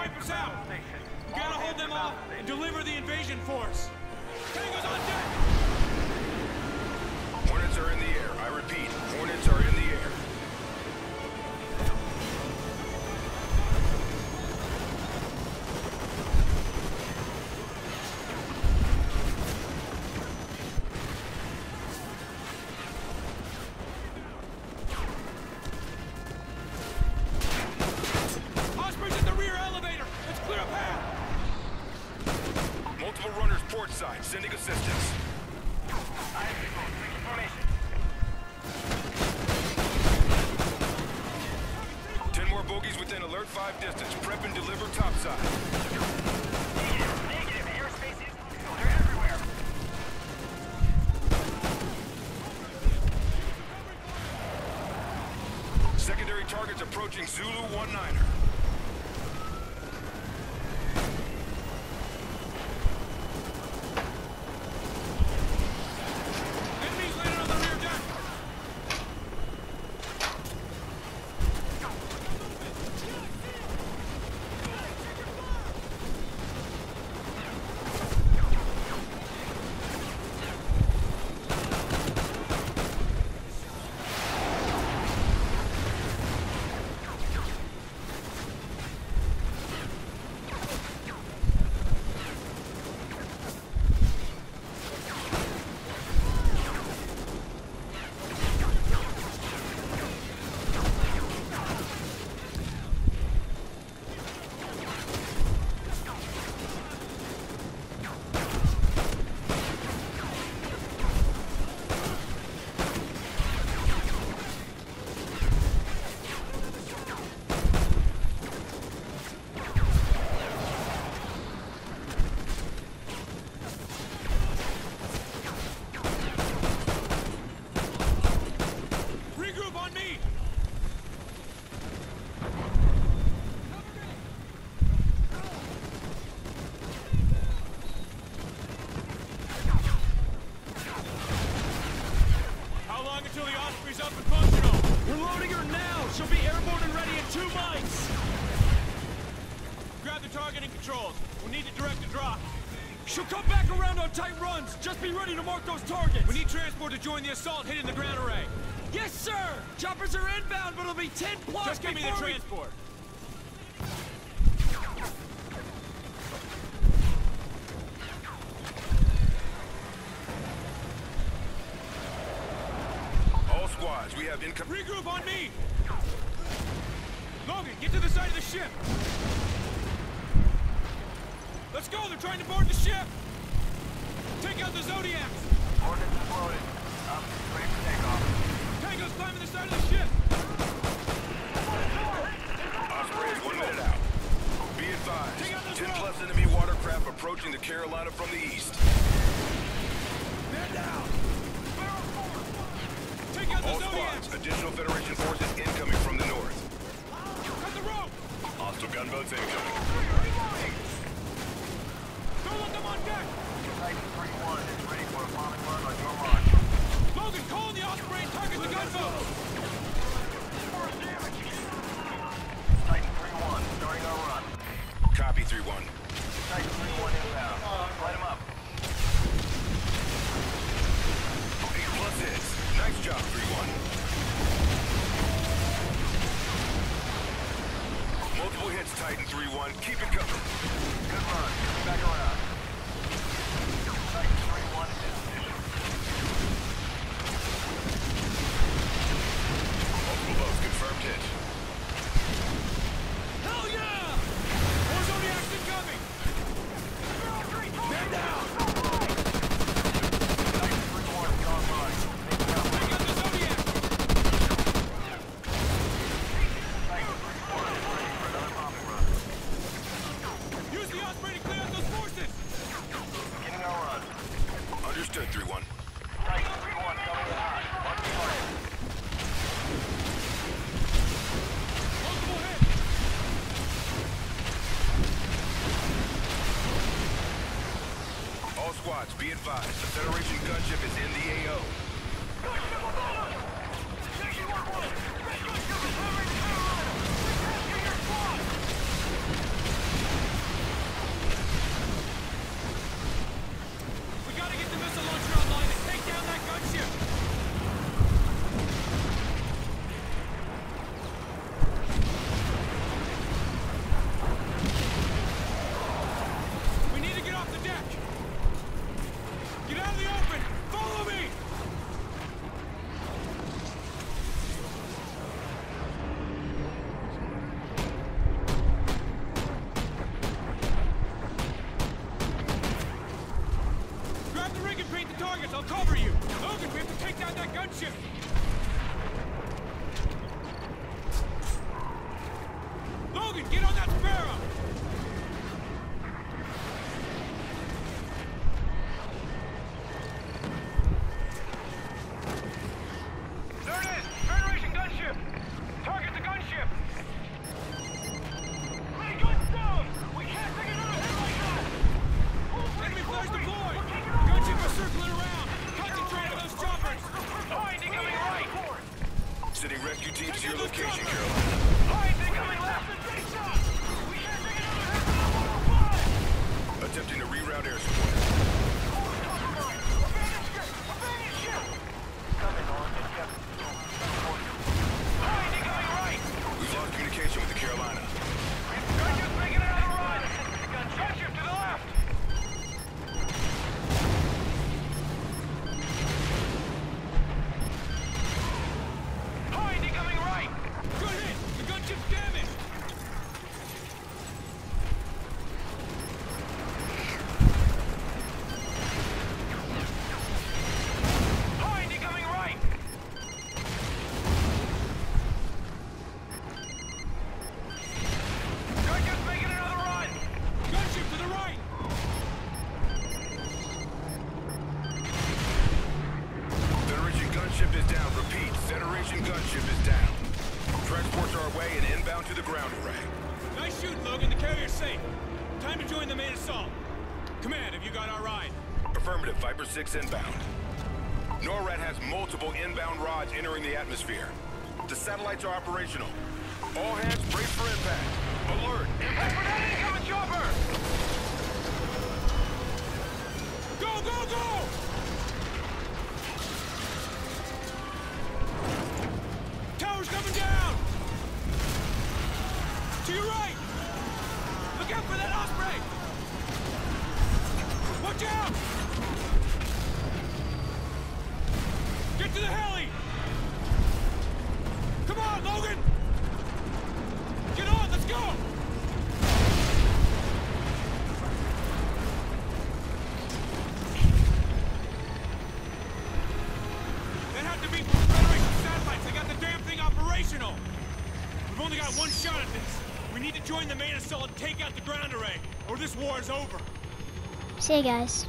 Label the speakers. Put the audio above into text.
Speaker 1: wipe us out. We gotta hold them off and deliver the invasion force. Tango's on deck!
Speaker 2: Hornets are in the air. I repeat, sending assistance. Ten more bogies within alert 5 distance. Prep and deliver topside. Negative. Negative. Airspace is everywhere. Secondary targets approaching Zulu 1-9er.
Speaker 1: Enemies landing on the rear deck! Regroup on me! How long until the Osprey's up and functional?
Speaker 3: We're loading her now! She'll be airborne and ready in two mics!
Speaker 1: Grab the targeting controls. We'll need to direct the drop.
Speaker 3: She'll come back around on tight runs! Just be ready to mark those targets!
Speaker 1: We need transport to join the assault hitting the ground array.
Speaker 3: Yes, sir! Choppers are inbound, but it'll be 10 plus
Speaker 1: Just give me the
Speaker 3: before we-
Speaker 1: transport.
Speaker 2: All squads, we have income.
Speaker 1: Regroup on me! Logan, get to the side of the ship! Let's go, they're trying to board the ship! Take out the Zodiacs!
Speaker 4: Ordnance is loaded. Up, ready for takeoff.
Speaker 1: Tango's climbing the side of the ship!
Speaker 2: Osprey is one minute out. Be advised, 10 plus enemy watercraft approaching the Carolina from the east.
Speaker 1: Man down! Take out the
Speaker 2: All
Speaker 1: Zodiacs!
Speaker 2: squads, additional Federation forces incoming from the north.
Speaker 1: Cut the rope!
Speaker 2: Hostile gunboats incoming.
Speaker 1: Don't let them on deck!
Speaker 4: Titan 3-1 is ready for a bombing run on your mark.
Speaker 1: Logan, call the Osprey and target the gunboat!
Speaker 4: Titan 3-1, starting our run.
Speaker 2: Copy 3-1.
Speaker 4: Titan 3-1 inbound. Light them up.
Speaker 2: 8 plus hits. Nice job, 3-1. Titan 3-1. Keep it coming.
Speaker 4: Good run. Back around. Titan 3-1 is in position.
Speaker 2: Multiple lows, confirmed hit.
Speaker 1: Hell yeah! More Zodiacs incoming! Man down!
Speaker 4: Titan 3-1 is online. Taking out
Speaker 1: Take out the Zodiacs!
Speaker 4: Titan 3-1 is ready for another bombing run.
Speaker 1: Use the Osprey to clear out those forces!
Speaker 4: Beginning our run.
Speaker 2: Understood, 3-1.
Speaker 4: Titan 3-1 coming in hot. Mark the target.
Speaker 1: Multiple hits!
Speaker 2: All squads, be advised. The Federation gunship is in the AO.
Speaker 5: Command, have you got our ride?
Speaker 2: Affirmative, Viper 6 inbound. NORAD has multiple inbound rods entering the atmosphere. The satellites are operational. All hands brace for impact. Alert!
Speaker 1: Impact that incoming chopper!
Speaker 5: Got one shot at this. We need to join the main assault and take out the ground array, or this war is over.
Speaker 6: See you guys.